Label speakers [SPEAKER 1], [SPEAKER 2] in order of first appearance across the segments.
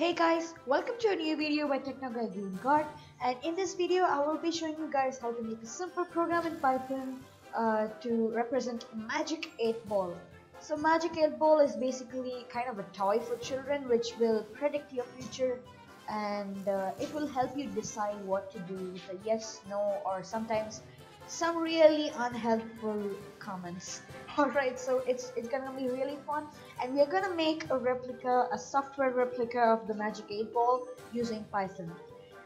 [SPEAKER 1] Hey guys, welcome to a new video by TechnoGuy Green Card. And in this video I will be showing you guys how to make a simple program in Python uh, to represent Magic 8 Ball. So Magic 8 Ball is basically kind of a toy for children which will predict your future. And uh, it will help you decide what to do with a yes, no or sometimes some really unhelpful comments alright so it's it's gonna be really fun. And we're gonna make a replica a software replica of the magic 8 ball using python.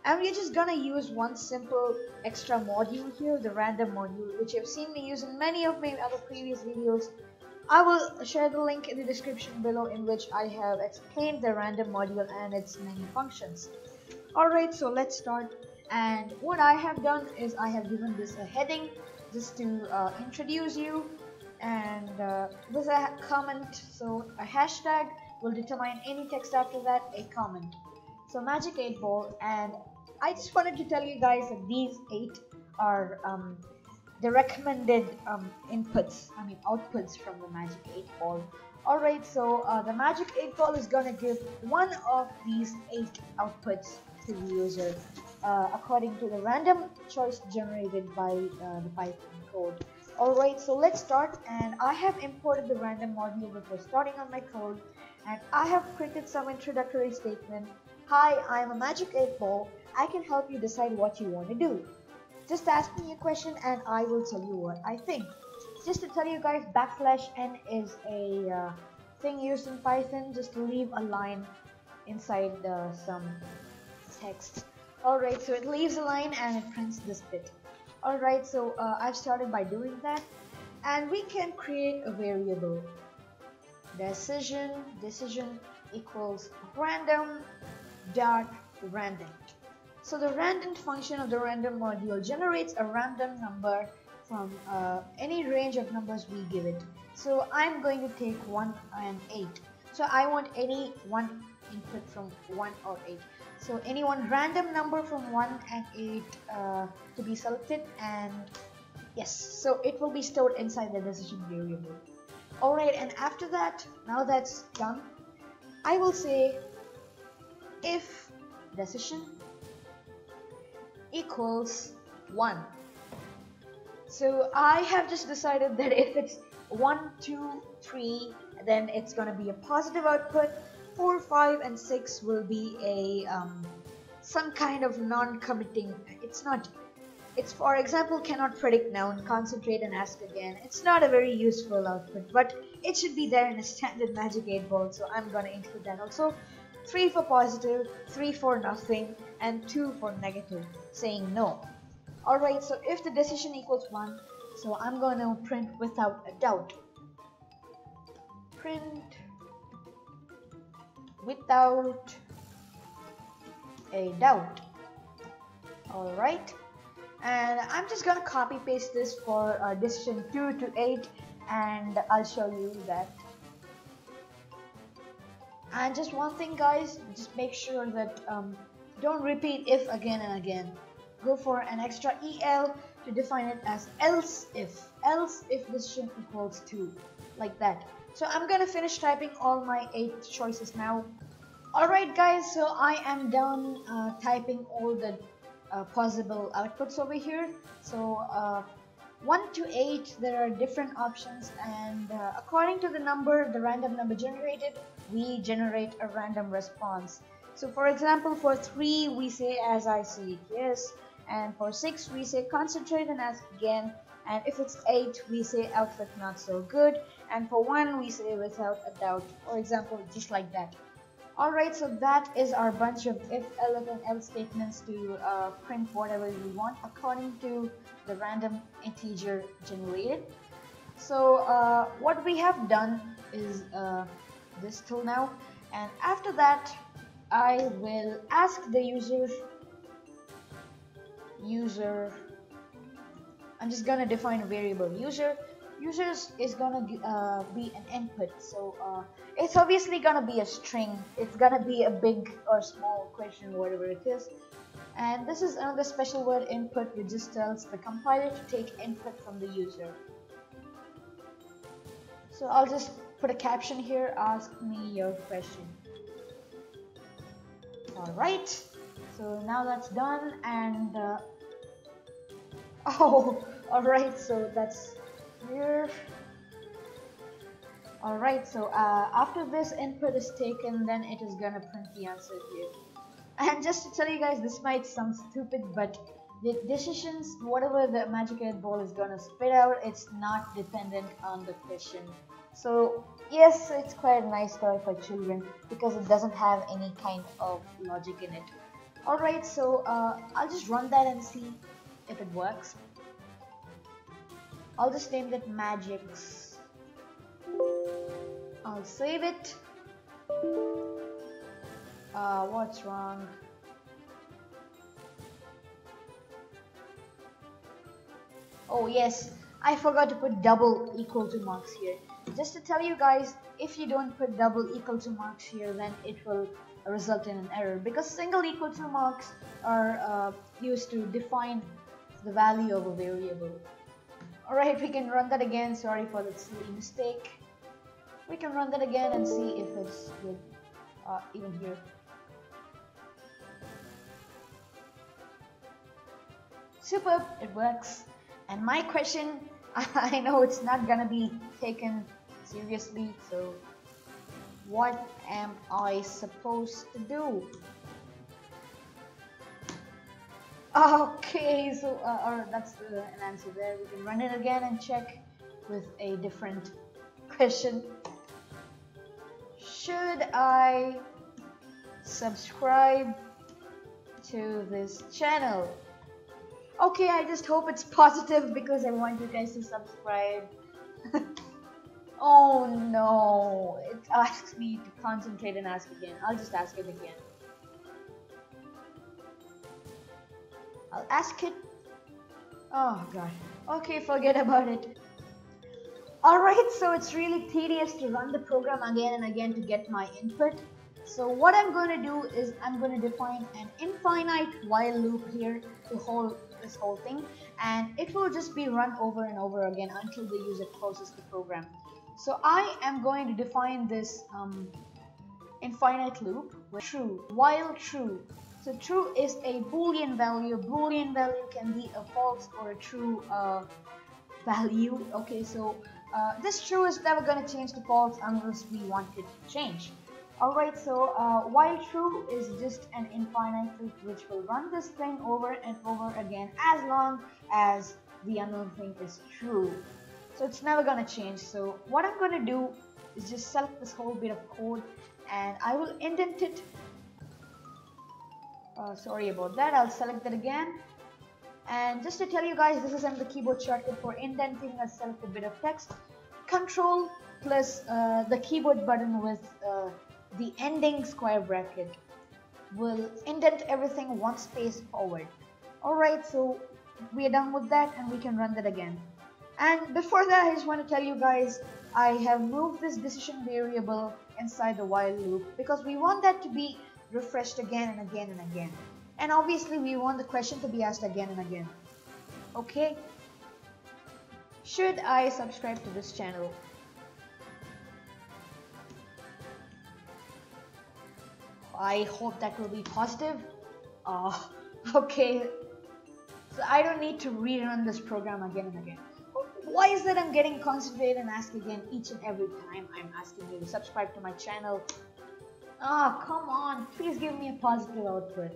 [SPEAKER 1] And we're just gonna use one simple extra module here the random module which you've seen me use in many of my other previous videos. I will share the link in the description below in which I have explained the random module and its many functions. Alright so let's start. And what I have done is I have given this a heading just to uh, introduce you and uh, with a comment so a hashtag will determine any text after that a comment so magic 8 ball and I just wanted to tell you guys that these 8 are um, the recommended um, inputs I mean outputs from the magic 8 ball alright so uh, the magic 8 ball is gonna give one of these 8 outputs to the user uh, according to the random choice generated by uh, the Python code. Alright, so let's start and I have imported the random module before starting on my code and I have created some introductory statement. Hi, I am a Magic 8 Ball. I can help you decide what you want to do. Just ask me a question and I will tell you what I think. Just to tell you guys, backslash n is a uh, thing used in Python just to leave a line inside uh, some text Alright, so it leaves a line and it prints this bit. Alright, so uh, I've started by doing that. And we can create a variable. Decision, decision equals random dot random. So the random function of the random module generates a random number from uh, any range of numbers we give it. So I'm going to take 1 and 8. So I want any one input from 1 or 8 so any one random number from 1 and 8 uh, to be selected and yes so it will be stored inside the decision variable. Alright and after that now that's done I will say if decision equals 1 so I have just decided that if it's 1 2 3 then it's gonna be a positive output 4, 5 and 6 will be a um, some kind of non-committing. It's not. It's for example cannot predict noun, concentrate and ask again. It's not a very useful output, but it should be there in a standard Magic 8 ball, so I'm gonna include that also. 3 for positive, 3 for nothing, and 2 for negative, saying no. Alright, so if the decision equals 1, so I'm gonna print without a doubt. Print without a doubt. Alright and I'm just gonna copy paste this for uh, decision 2 to 8 and I'll show you that. And just one thing guys just make sure that um, don't repeat if again and again. Go for an extra el to define it as else if. Else if decision equals 2 like that so I'm gonna finish typing all my eight choices now. Alright guys, so I am done uh, typing all the uh, possible outputs over here. So uh, 1 to 8 there are different options and uh, according to the number, the random number generated, we generate a random response. So for example for 3 we say as I see it yes and for 6 we say concentrate and ask again and if it's 8 we say output not so good. And for 1 we say without a doubt for example just like that. Alright so that is our bunch of if else and else statements to uh, print whatever we want according to the random integer generated. So uh, what we have done is uh, this till now. And after that I will ask the user user I'm just gonna define a variable. User users is gonna uh, be an input. So uh, it's obviously gonna be a string. It's gonna be a big or small question whatever it is. And this is another special word input which just tells the compiler to take input from the user. So I'll just put a caption here. Ask me your question. Alright, so now that's done and uh, oh, alright, so that's here. Alright, so uh, after this input is taken, then it is gonna print the answer here. And just to tell you guys, this might sound stupid, but the decisions, whatever the Magic 8 Ball is gonna spit out, it's not dependent on the question. So yes, it's quite a nice toy for children because it doesn't have any kind of logic in it. Alright, so uh, I'll just run that and see if it works. I'll just name it Magix. I'll save it. Uh, what's wrong? Oh yes, I forgot to put double equal to marks here. Just to tell you guys, if you don't put double equal to marks here, then it will result in an error because single equal to marks are uh, used to define the value of a variable. Alright, we can run that again. Sorry for that silly mistake. We can run that again and see if it's good uh, even here. Superb, it works. And my question, I know it's not gonna be taken seriously, so what am I supposed to do? Okay, so uh, that's the, an answer there. We can run it again and check with a different question. Should I subscribe to this channel? Okay, I just hope it's positive because I want you guys to subscribe. oh no, it asks me to concentrate and ask again. I'll just ask it again. I'll ask it. Oh god. Okay, forget about it. Alright, so it's really tedious to run the program again and again to get my input. So what I'm going to do is I'm going to define an infinite while loop here to hold this whole thing and it will just be run over and over again until the user closes the program. So I am going to define this um, infinite loop true while true so true is a boolean value. Boolean value can be a false or a true uh, value. Okay, so uh, this true is never going to change to false unless we want it to change. Alright, so uh, while true is just an infinite loop which will run this thing over and over again as long as the unknown thing is true. So it's never to change. So what I'm to do is just select this whole bit of code and I will indent it uh, sorry about that. I'll select that again. And just to tell you guys this is in the keyboard shortcut for indenting a select a bit of text. Control plus uh, the keyboard button with uh, the ending square bracket will indent everything one space forward. Alright so we are done with that and we can run that again. And before that I just want to tell you guys I have moved this decision variable inside the while loop because we want that to be refreshed again and again and again. And obviously we want the question to be asked again and again. Okay? Should I subscribe to this channel? I hope that will be positive. Uh, okay. So I don't need to rerun this program again and again. Why is that I'm getting concentrated and ask again each and every time I'm asking you to subscribe to my channel? Oh, come on. Please give me a positive output.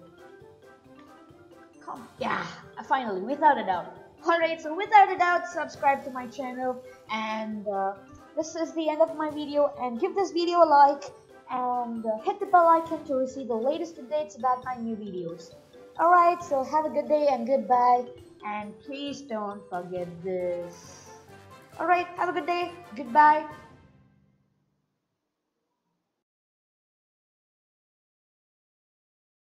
[SPEAKER 1] Come. Yeah, finally, without a doubt. Alright, so without a doubt, subscribe to my channel. And uh, this is the end of my video. And give this video a like. And uh, hit the bell icon to receive the latest updates about my new videos. Alright, so have a good day and goodbye. And please don't forget this. Alright, have a good day. Goodbye.